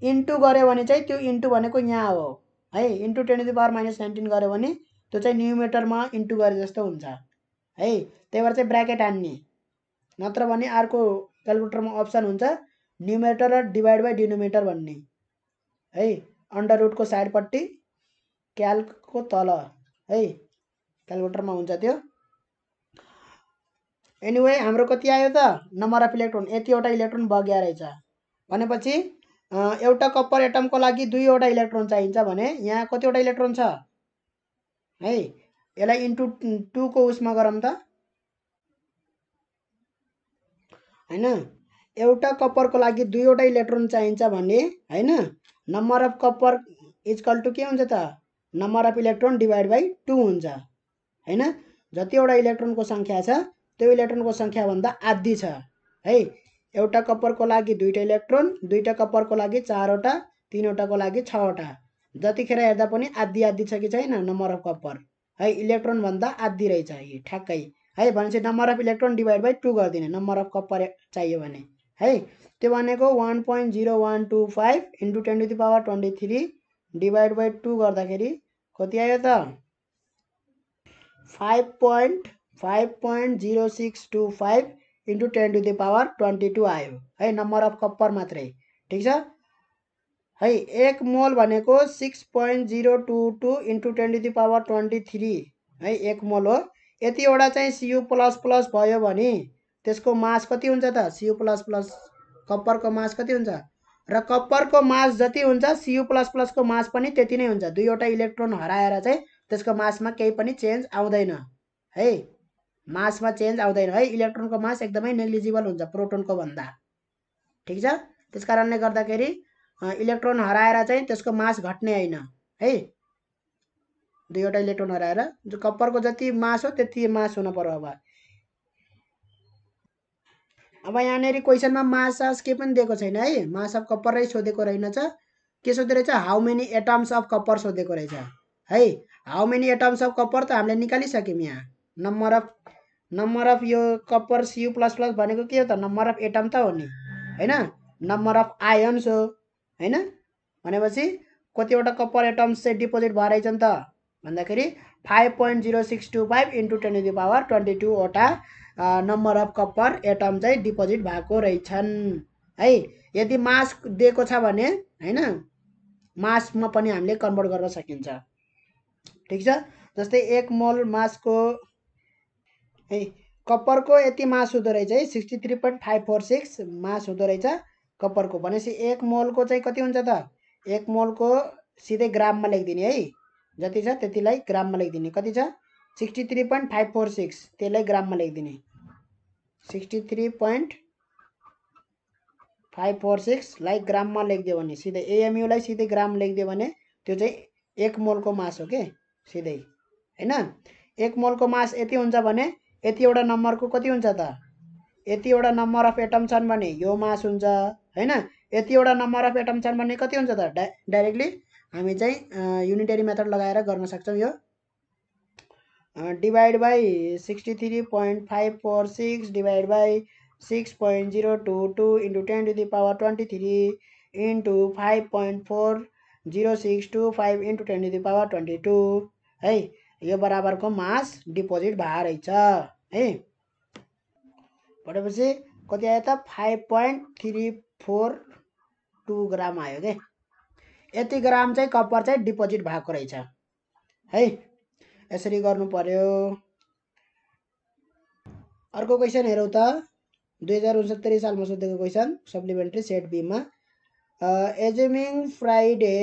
into गऱ्यो भने चाहिँ त्यो इन्टु भनेको यहाँ हो। है into ten to power minus nineteen गऱ्यो भने त्यो चाहिँ न्युमिटरमा इन्टु गरे जस्तो हुन्छ। है त्यही भएर चाहिँ ब्राकेट हान्ने। नत्र भने अर्को क्यालकुलेटरमा अप्सन हुन्छ न्युमेटर र डिभाइड बाई डिनोमिनेटर भन्ने। है अन्डर रुटको साइडपट्टि क्याल्कको तल। है क्यालकुलेटरमा हुन्छ त्यो। एनिवे हाम्रो कति आयो त? नम्बर अफ इलेक्ट्रोन यतिवटा इलेक्ट्रोन बग्या रहेछ। भनेपछि एउटा कप्पर एटमको लागि दुईवटा इलेक्ट्रोन चाहिन्छ भने यहाँ कतिवटा इलेक्ट्रोन छ? है यसलाई इन्टु टूको उसमा गरौँ त। होइन एउटा कप्परको लागि दुईवटा इलेक्ट्रोन चाहिन्छ भने होइन number of copper equal to के हुन्छ त? Number of electron divide by two हुन्छ। होइन जतिवटा इलेक्ट्रोनको सङ्ख्या छ त्यो इलेक्ट्रोनको सङ्ख्याभन्दा आधी छ। है एउटा कप्परको लागि दुईवटा इलेक्ट्रोन दुईवटा कप्परको लागि चारवटा तिनवटाको लागि छवटा। जतिखेर हेर्दा पनि आधी आधी छ कि छैन? नम्बर अफ कप्पर है इलेक्ट्रोनभन्दा आधी रहेछ यी ठ्याक्कै। है भनेपछि number of electron divide by two गरिदिने। नम्बर अफ कप्पर चाहियो भने। है त्यो भनेको one point zero one two five into ten to the power twenty three divide by two गर्दाखेरि कति आयो त? Five point five point zero six two five into ten to the power twenty two आयो है number of copper मात्रै। ठिक छ? है एक मोल भनेको six point zero two two into ten to the power twenty three है एक मोल हो। यतिवटा चाहिँ सियु प्लस प्लस भयो भने त्यसको मास कति हुन्छ त? सियु प्लस प्लस कप्परको मास कति हुन्छ? र कप्परको मास जति हुन्छ सियु प्लस प्लसको मास पनि त्यति नै हुन्छ। दुईवटा इलेक्ट्रोन हराएर चाहिँ त्यसको मासमा केही पनि चेन्ज आउँदैन। है? मासमा चेन्ज आउँदैन। है इलेक्ट्रोनको मास एकदमै नेग्लिजिबल हुन्छ प्रोटोनको भन्दा। ठिक छ? त्यस कारणले गर्दाखेरि इलेक्ट्रोन हराएर चाहिँ त्यसको मास घट्ने होइन है? दुईवटा इलेक्ट्रोन हराएर जो कप्परको जति मास हो त्यति मास हुनु पर्यो अब। अब यहाँनिर क्वेसनमा मास सास के पनि दिएको छैन है? मास अफ कप्परै सोधेको रहेनछ। के सोधेको रहेछ? How many atoms of copper सोधेको रहेछ है? How many atoms of copper त हामीले निकालिसक्यौँ यहाँ। नम्बर अफ नम्बर अफ यो कप्पर सियु प्लस प्लस भनेको के हो त? नम्बर अफ एटम त हो नि। होइन? नम्बर अफ आयन्स हो। होइन? भनेपछि कतिवटा कपर एटम्स चाहिँ डिपोजिट भएर रहेछ नि त? भन्दाखेरि five point zero six two five into ten to power twenty टूवटा number of copper atom चाहिँ डिपोजिट भएको रहेछन्। है? यदि मास दिएको छ भने होइन? मासमा पनि हामीले कन्भर्ट गर्न सकिन्छ। ठिक छ? जस्तै एक मोल मासको है कप्परको यति मास हुँदो रहेछ है sixty three point five four six mass हुँदो रहेछ कप्परको भनेपछि एक मोलको चाहिँ कति हुन्छ त? एक मोलको सिधै ग्राममा लेखिदिने है जति छ त्यतिलाई ग्राममा लेखिदिने। कति छ? Sixty three point five four six त्यसलाई ग्राममा लेखिदिने। Sixty three point five four सिक्सलाई ग्राममा लेखिदियो भने सिधै एएमयुलाई सिधै ग्राम लेखिदियो भने त्यो चाहिँ एक मोलको मास हो कि सिधै। होइन? एक मोलको मास यति हुन्छ भने यतिवटा नम्बरको कति हुन्छ त? यतिवटा नम्बर अफ एटम छन् भने यो मास हुन्छ होइन? यतिवटा नम्बर अफ एटम छन् भने कति हुन्छ त? डा डाइरेक्टली हामी चाहिँ युनिटरी मेथड लगाएर गर्न सक्छौँ यो। Divide by sixty three point five four six divide by six point zero two two into ten to the power twenty three into five point four zero six two five into ten to the power twenty two है? यो बराबरको मास deposit भए रहेछ है। भनेपछि कति आयो त? Five point three four two gram आयो कि? यति ग्राम चाहिँ कपर चाहिँ डिपोजिट भएको रहेछ है? यसरी गर्नु पर्यो। अर्को क्वेसन हेरौँ त। दुई हजार उनसत्तरी सालमा सोधेको क्वेसन सप्लिमेन्ट्री सेट बीमा assuming Faraday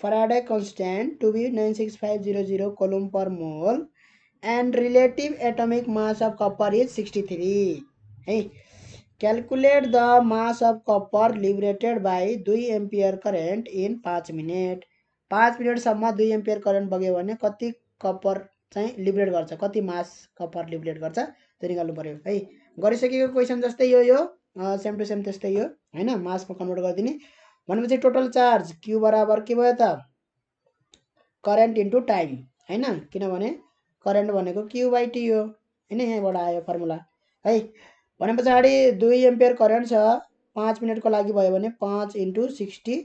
Faraday constant to be nine six five zero zero coulomb per mole and relative atomic mass of copper is sixty three है calculate the mass of copper liberated by दुई ampere current in पाँच minute. पाँच मिनटसम्म दुई ampere current बग्यो भने कति copper चाहिँ लिबरेट गर्छ? कति मास कपर लिबरेट गर्छ? त्यो निकाल्नु पऱ्यो है गरिसकेको क्वेसन जस्तै यो यो सेम टु सेम त्यस्तै यो होइन? मासमा कन्भर्ट गरिदिने। भनेपछि टोटल चार्ज क्यु बराबर के भयो त? करेन्ट इन्टु टाइम होइन? किनभने करेन्ट भनेको क्यु बाई टी हो। होइन यहीँबाट आयो फर्मुला है भने पछाडि दुई एम्पियर करेन्ट छ पाँच मिनटको लागि भयो भने पाँच इन्टु सिक्सटी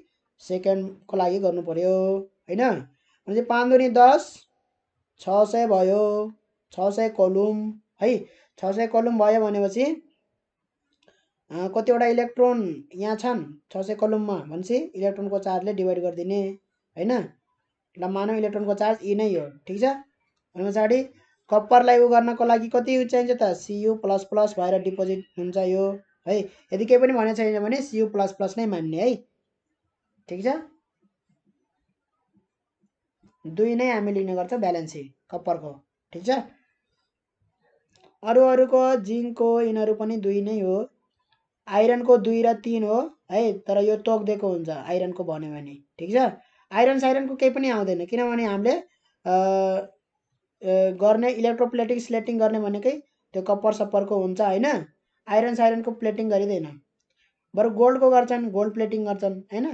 सेकेन्डको लागि गर्नु पऱ्यो होइन? भनेपछि पाँच दुनी दस छ सय भयो छ सय कोलुम है? छ सय कोलुम भयो भनेपछि कतिवटा इलेक्ट्रोन यहाँ छन् छ सय कोलुममा भनेपछि इलेक्ट्रोनको चार्जले डिभाइड गरिदिने होइन? ल मानव इलेक्ट्रोनको चार्ज यी नै हो ठिक छ? पछाडि कप्परलाई उ गर्नको लागि कति चाहिन्छ त? सियु प्लस प्लस भएर डिपोजिट हुन्छ यो। है यदि केही पनि भनेको छैन भने सियु प्लस प्लस नै मान्ने है। ठिक छ? दुई नै हामी लिने गर्छ ब्यालेन्सी कप्परको। ठिक छ? अरू अरूको जिङ्कको यिनीहरू पनि दुई नै हो। आइरनको दुई र तिन हो है तर यो तोकिदिएको हुन्छ आइरनको भन्यो भने। ठिक छ? आइरन साइरनको केही पनि आउँदैन किनभने हामीले गर्ने इलेक्ट्रोप्लेटिङ स्लेटिङ गर्ने भनेकै त्यो कप्पर सप्परको हुन्छ होइन? आइरन साइरनको प्लेटिङ गरिँदैन। बरु गोल्डको गर्छन् गोल्ड प्लेटिङ गर्छन् होइन?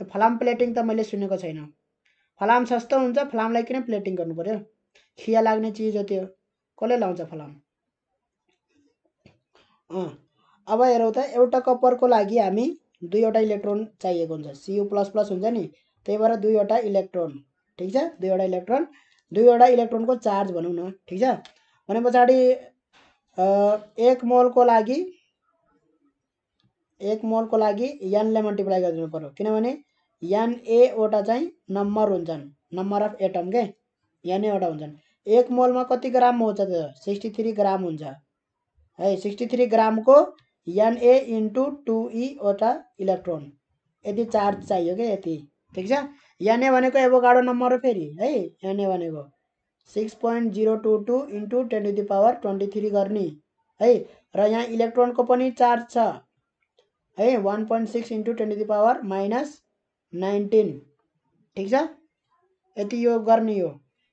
यो फलाम प्लेटिङ त मैले सुनेको छैन। फलाम सस्तो हुन्छ फलामलाई किन प्लेटिङ गर्नु पऱ्यो खिया लाग्ने चिज हो त्यो। कसले लाउँछ फलाम? अँ अब हेरौँ त एउटा कप्परको लागि हामी दुईवटा इलेक्ट्रोन चाहिएको हुन्छ। सियु प्लस प्लस हुन्छ नि त्यही भएर दुईवटा इलेक्ट्रोन। ठिक छ? दुईवटा इलेक्ट्रोन। दुईवटा इलेक्ट्रोनको चार्ज भनौँ न ठिक छ? भने पछाडि एक मोलको लागि एक मोलको लागि यानले मल्टिप्लाई गरिदिनु पऱ्यो किनभने यान एवटा चाहिँ नम्बर हुन्छन्। नम्बर अफ एटम के? यान हुन्छन्। एक मोलमा कति ग्राम हुन्छ त्यो सिक्सटी थ्री ग्राम हुन्छ। है सिक्सटी थ्री ग्रामको एनए इन्टु टु इवटा इलेक्ट्रोन। यति चार्ज चाहियो क्या यति? ठिक छ? एनए भनेको एभोगाडो नम्बर हो फेरि है? एनए भनेको six point zero two two into ten to the power twenty three गर्ने है? र यहाँ इलेक्ट्रोनको पनि चार्ज छ है? One point six into ten to the power minus nineteen ठिक छ? यति यो गर्ने हो।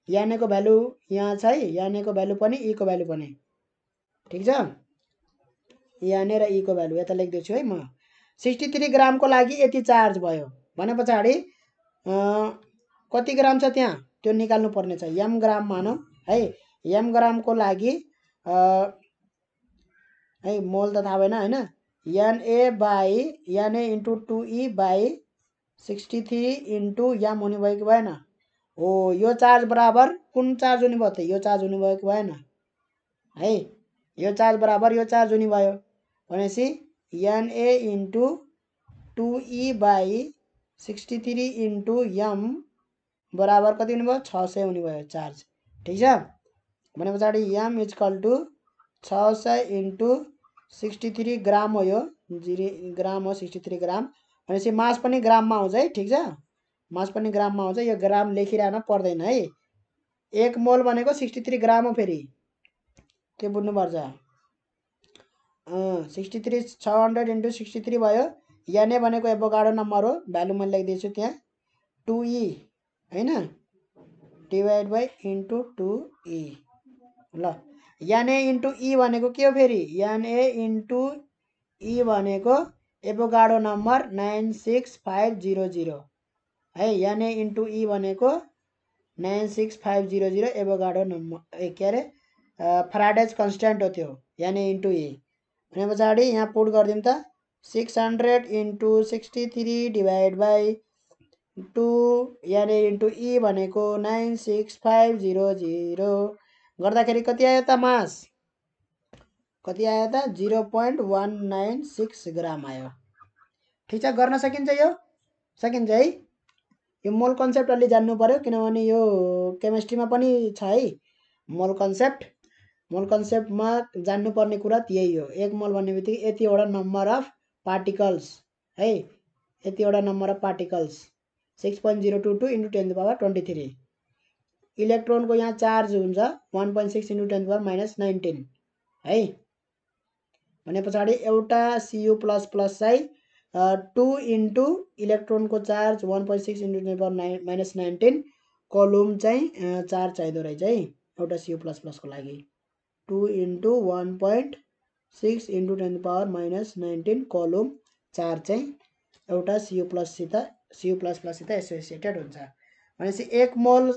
यानेको भ्यालु यहाँ छ है? यानेको भ्यालु पनि इको भ्यालु पनि ठिक छ? यहाँनिर इको भ्यालु यता लेख्दैछु है म। सिक्सटी थ्री ग्रामको लागि यति चार्ज भयो। भने पछाडि कति ग्राम छ त्यहाँ? त्यो निकाल्नु छ। एम ग्राम मानौँ है? एम ग्रामको लागि है मोल त थाहा भएन होइन? NA by NA into two E by sixty three into M हुने भयो कि भएन। हो यो चार्ज बराबर कुन चार्ज हुने भयो त? यो चार्ज हुने भयो कि भएन है? यो चार्ज बराबर यो चार्ज हुने भयो। भनेपछि NA into two E by sixty three into M बराबर कति हुने भयो? छ सय हुने भयो चार्ज। ठिक छ? भने पछाडि एम इजकल टु छ सय इन्टु सिक्सटी थ्री ग्राम हो यो। जिरो ग्राम हो सिक्सटी थ्री ग्राम। भनेपछि मास पनि ग्राममा आउँछ है ठिक छ? मास पनि ग्राममा आउँछ यो ग्राम लेखिरहन पर्दैन है। एक मोल भनेको सिक्सटी थ्री ग्राम हो फेरि। त्यो बुझ्नुपर्छ। सिक्सटी थ्री छ हन्ड्रेड इन्टु सिक्सटी थ्री भयो। एनए भनेको एभोगाडो नम्बर हो भ्यालु मैले लेखिदिन्छु त्यहाँ टु ई होइन डिभाइड बाई इन्टु टु ल। एनए इन्टु ई भनेको के हो फेरि? एनए इन्टु ई भनेको Avogadro number nine six five zero zero है? एनए इन्टु ई भनेको nine six five zero zero Avogadro number ए के अरे फ्राडेज कन्सटेन्ट हो। त्यो एनए इन्टु ई भने पछाडि यहाँ पुट गरिदिउँ त। Six hundred into sixty three divide by two NA into E भनेको nine six five zero zero गर्दाखेरि कति आयो त मास? कति आयो त? Zero point one nine six gram आयो। ठिक छ गर्न सकिन्छ यो? सकिन्छ है? यो मोल कन्सेप्ट अलि जान्नु पऱ्यो किनभने यो केमिस्ट्रीमा पनि छ है। मोल कन्सेप्ट। मोल कन्सेप्टमा जान्नुपर्ने कुरा यही हो। एक मोल भन्ने बित्तिकै यतिवटा नम्बर अफ पार्टिकल्स है यतिवटा number of particles six point zero two two into ten power twenty three इलेक्ट्रोनको यहाँ चार्ज हुन्छ one point six into ten power minus nineteen है भने पछाडि एउटा सियु प्लस प्लस चाहिँ two into इलेक्ट्रोनको charge one point six into ten power nine minus nineteen coulomb चाहिँ charge चाहिँदो रहेछ है एउटा सियु प्लस प्लसको लागि. Two into one point six into ten power minus nineteen coulomb charge चाहिँ एउटा सियु प्लससित सियु प्लस प्लससित एसोसिएटेड हुन्छ। भनेपछि एक मोल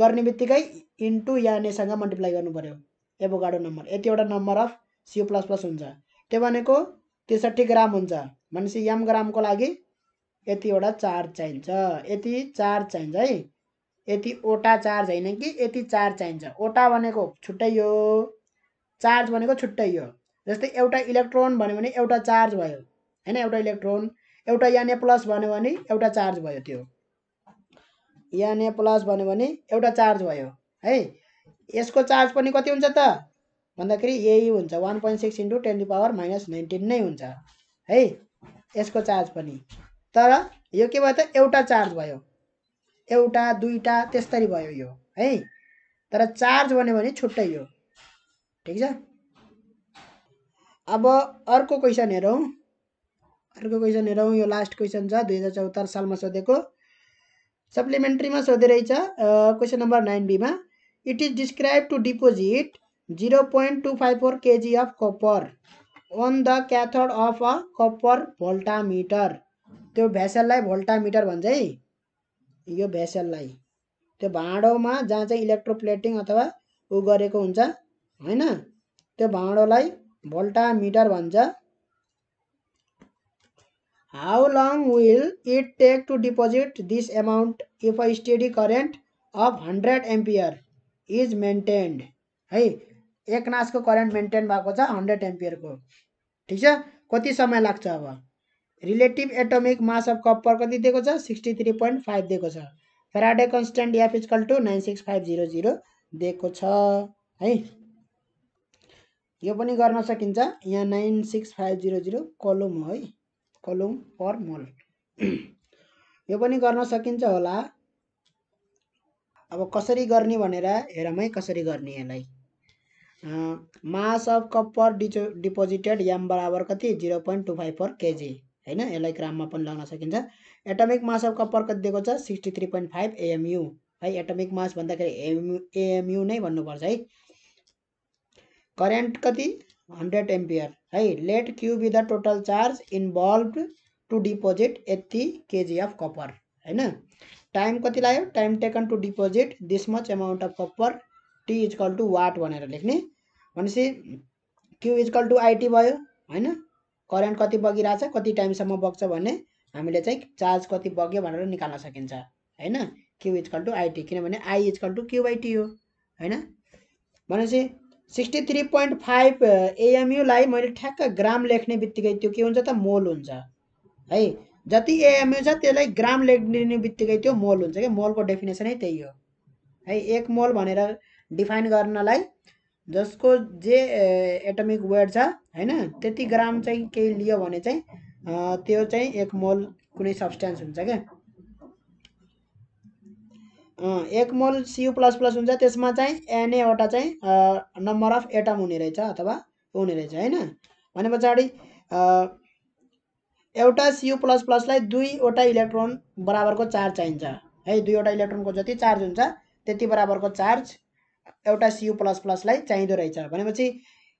गर्ने बित्तिकै इन्टु यानेसँग मल्टिप्लाई गर्नु पऱ्यो Avogadro number. यतिवटा number of CU plus plus हुन्छ। त्यो भनेको त्रिसठी ग्राम हुन्छ। भनेपछि एम ग्रामको लागि यतिवटा चार्ज चाहिन्छ। यति चार्ज चाहिन्छ है। यतिवटा चार्ज होइन कि यति चार्ज चाहिन्छ। ओटा भनेको छुट्टै हो। चार्ज भनेको छुट्टै हो। जस्तै एउटा इलेक्ट्रोन भन्यो भने एउटा चार्ज भयो होइन? एउटा इलेक्ट्रोन एउटा याने प्लस भन्यो भने एउटा चार्ज भयो त्यो। याने प्लस भन्यो भने एउटा चार्ज भयो है? यसको चार्ज पनि कति हुन्छ त? भन्दाखेरि यही हुन्छ one point six into ten the power minus nineteen नै हुन्छ है? यसको चार्ज पनि। तर यो के भयो त? एउटा चार्ज भयो। एउटा दुईवटा त्यस्तरी भयो यो है? तर चार्ज भन्यो भने छुट्टै हो। ठिक छ? अब अर्को क्वेसन हेरौँ। अर्को क्वेसन हेरौँ यो लास्ट क्वेसन छ दुई हजार चौहत्तर सालमा सोधेको। सप्लिमेन्ट्रीमा सोधे रहेछ क्वेसन नम्बर नाइन बीमा it is describe to deposit zero point two five four KG of copper on the cathode of a copper voltameter त्यो भेसललाई भोल्टामिटर भन्छ है। यो भेसललाई त्यो भाँडोमा जहाँ चाहिँ इलेक्ट्रोप्लेटिङ अथवा ऊ गरेको हुन्छ होइन? त्यो भाँडोलाई भोल्टामिटर भन्छ। How long will it take to deposit this amount if a steady current of hundred ampere is maintained है एक नासको करेन्ट मेन्टेन भएको छ हन्ड्रेड एम्पियरको ठिक छ? कति समय लाग्छ अब? Relative atomic mass of copper कति दिएको छ? सिक्सटी थ्री पोइन्ट फाइभ दिएको छ। Faraday constant F is equal to nine six five zero zero दिएको छ। है। यो पनि गर्न सकिन्छ। यहाँ nine six five zero zero coulomb हो है। कलुम पर मोल। यो पनि गर्न सकिन्छ होला। अब कसरी गर्ने भनेर हेरौँ है कसरी गर्ने यसलाई। मास अफ कप्पर डिचो डिपोजिटेड एम बराबर कति? Zero point two five four KG होइन? यसलाई ग्राममा पनि लगाउन सकिन्छ। एटमिक मास अफ कप्पर कति दिएको छ? Sixty three point five AMU है एटमिक मास भन्दाखेरि एएमयु एएमयु नै भन्नुपर्छ है। करेन्ट कति? हन्ड्रेड एम्पियर है let Q be the total charge involved to deposit eighty KG of copper होइन टाइम कति लाग्यो? Time taken to deposit this much amount of copper T is equal to what भनेर लेख्ने। भनेपछि Q is equal to IT भयो होइन? Current कति बगिरहेछ कति टाइमसम्म बग्छ भने हामीले चाहिँ चार्ज कति बग्यो भनेर निकाल्न सकिन्छ। होइन? Q is equal to IT किनभने I is equal to Q by T हो। होइन? भनेपछि सिक्सटी थ्री पोइन्ट फाइभ एएमयुलाई मैले ठ्याक्क ग्राम लेख्ने बित्तिकै त्यो के हुन्छ त मोल हुन्छ। है? जति एएमयु छ त्यसलाई ग्राम लेख्ने बित्तिकै त्यो मोल हुन्छ क्या। मोलको डेफिनेसनै त्यही हो। है? एक मोल भनेर डिफाइन गर्नलाई जसको जे एटमिक वेट छ होइन? त्यति ग्राम चाहिँ केही लियो भने चाहिँ अँ, त्यो चाहिँ एक मोल कुनै सब्सटेन्स हुन्छ क्या। एक मोल सियु प्लस प्लस हुन्छ त्यसमा चाहिँ एनएवटा चाहिँ नम्बर अफ एटम हुने रहेछ अथवा हुने रहेछ होइन? भने पछाडि एउटा सियु प्लस प्लसलाई दुईवटा इलेक्ट्रोन बराबरको चार्ज चाहिन्छ। है दुईवटा इलेक्ट्रोनको जति चार्ज हुन्छ त्यति बराबरको चार्ज एउटा सियु प्लस प्लसलाई चाहिँदो रहेछ। भनेपछि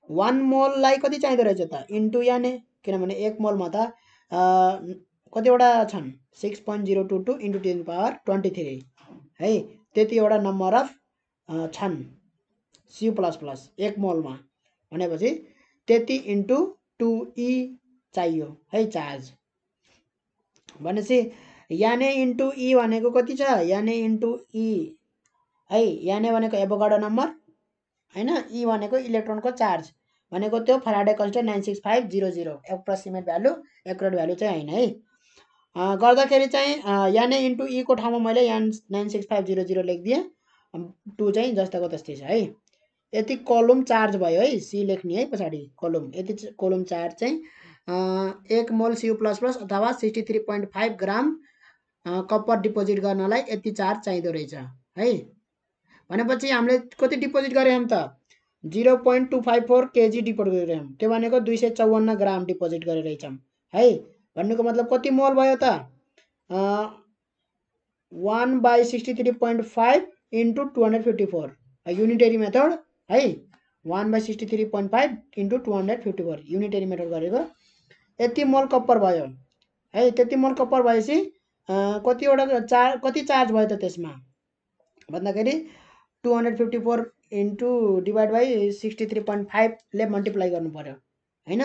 वान मोललाई कति चाहिँदो रहेछ त? इन्टु याने किनभने एक मोलमा त कतिवटा छन्? Six point zero two two into ten power twenty three है? त्यति एउटा नम्बर अफ छन्। सियु प्लस प्लस एक मोलमा। भनेपछि त्यति इन्टु टु ई चाहियो है चार्ज भनेपछि याने इन्टु ई भनेको कति छ? याने इन्टु ई है याने भनेको एभोगाडो नम्बर होइन? ई भनेको इलेक्ट्रोनको चार्ज भनेको त्यो Faraday constant nine six five zero zero approximate value accurate value चाहिँ होइन है? गर्दाखेरि चाहिँ याने इन्टु ईको ठाउँमा मैले यान nine six five zero zero लेखिदिएँ। Two चाहिँ जस्ताको तस्तै छ है। यति कलम चार्ज भयो है सी लेख्ने है पछाडि कलम यति कलम चार्ज चाहिँ एक मोल सियु प्लस प्लस अथवा sixty three point five gram अँ, कपर डिपोजिट गर्नलाई यति चार्ज चाहिँदो रहेछ है। भनेपछि हामीले कति डिपोजिट गऱ्यौँ त? Zero point two five four KG deposit गऱ्यौँ। त्यो भनेको दुई सय चौवन्न ग्राम डिपोजिट गरेर रहेछौँ है। भन्नुको मतलब कति मोल भयो त? One by sixty three point five into two hundred fifty four unitary method है? One by sixty three point five into two hundred fifty four unitary method गरेको। यति मोल कप्पर भयो। है त्यति मोल कप्पर भएपछि कतिवटा चार्ज कति चार्ज भयो त त्यसमा? भन्दाखेरि two hundred fifty four into divide by sixty three point फाइभले multiply गर्नु पऱ्यो होइन?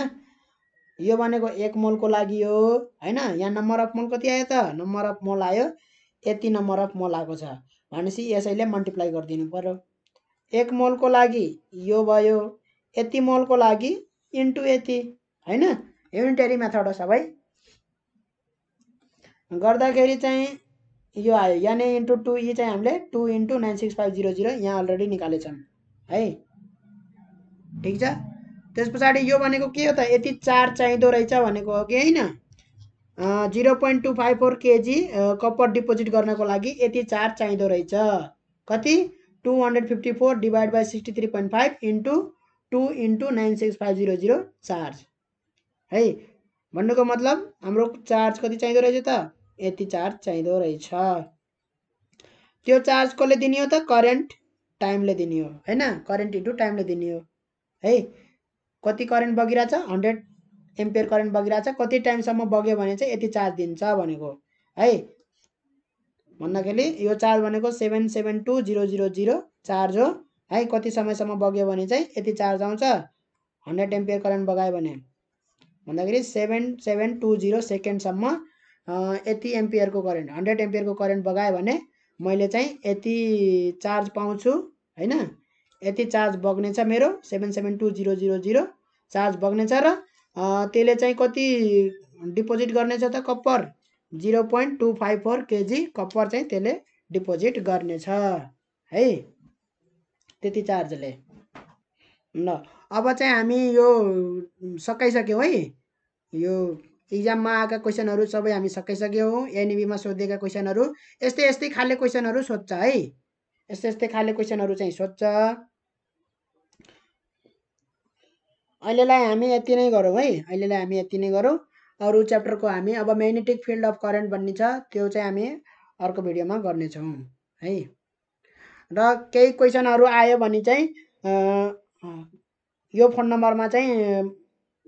यो भनेको एक मोलको लागि हो होइन? यहाँ नम्बर अफ मोल कति आयो त? नम्बर अफ मोल आयो यति नम्बर अफ मोल आएको छ। भनेपछि यसैले मल्टिप्लाई गरिदिनु पऱ्यो एक मोलको लागि यो भयो यति मोलको लागि इन्टु यति होइन? युनिटरी मेथड हो सबै। गर्दाखेरि चाहिँ यो आयो। यानि इन्टु टू ई चाहिँ हामीले two into nine six five zero zero यहाँ अलरेडी निकालेछौँ है? ठिक छ? त्यस पछाडि यो भनेको के हो त? यति चार्ज चाहिँदो रहेछ भनेको हो कि होइन? Zero point two five four KG copper deposit गर्नको लागि यति चार्ज चाहिँदो रहेछ। कति? Two hundred fifty four divide by sixty three point five into two into nine six five zero zero charge है? भन्नुको मतलब हाम्रो चार्ज कति चाहिँदो रहेछ त? यति चार्ज चाहिँदो रहेछ। त्यो चार्ज कसले दिने हो त? करेन्ट टाइमले दिने हो होइन? करेन्ट इन्टु टाइमले दिने हो। है? कति करेन्ट बगिरहेछ? हन्ड्रेड एम्पियर करेन्ट बगिरहेछ। कति टाइमसम्म बग्यो भने चाहिँ यति चार्ज दिन्छ भनेको। है? भन्दाखेरि यो चार्ज भनेको seven seven two zero zero zero charge हो। है? कति समयसम्म बग्यो भने चाहिँ यति चार्ज आउँछ। हन्ड्रेड एम्पियर करेन्ट बगायो भने। भन्दाखेरि सेभेन सेभेन टू जिरो सेकेन्डसम्म यति एम्पियरको करेन्ट हन्ड्रेड एम्पियरको करेन्ट बगायो भने मैले चाहिँ यति चार्ज पाउँछु होइन? यति चार्ज बग्नेछ मेरो seven seven two zero zero zero charge बग्नेछ र त्यसले चाहिँ कति डिपोजिट गर्नेछ त copper? Zero point two five four KG copper चाहिँ त्यसले डिपोजिट गर्नेछ है? त्यति चार्जले। ल अब चाहिँ हामी यो सकाइसक्यौँ है। यो इक्जाममा आएका क्वेसनहरू सबै हामी सकाइसक्यौँ एनइबीमा सोधिएका क्वेसनहरू यस्तै यस्तै खाले क्वेसनहरू सोध्छ है? यस्तै यस्तै खाले क्वेसनहरू चाहिँ सोध्छ। अहिलेलाई हामी यति नै गरौँ है। अहिलेलाई हामी यति नै गरौँ। अरू च्याप्टरको हामी अब म्याग्नेटिक फिल्ड अफ करेन्ट भन्ने छ त्यो चाहिँ हामी अर्को भिडियोमा गर्नेछौँ है। र केही क्वेसनहरू आयो भने चाहिँ यो फोन नम्बरमा चाहिँ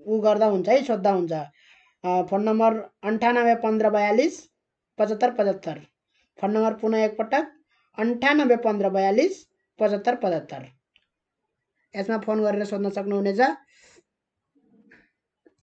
ऊ गर्दा हुन्छ है सोद्धा हुन्छ। फोन नम्बर अन्ठानब्बे पन्ध्र बयालिस पचहत्तर पचहत्तर। फोन नम्बर पुनः एकपटक अन्ठानब्बे पन्ध्र बयालिस पचहत्तर पचहत्तर। यसमा फोन गरेर सोध्न सक्नुहुनेछ।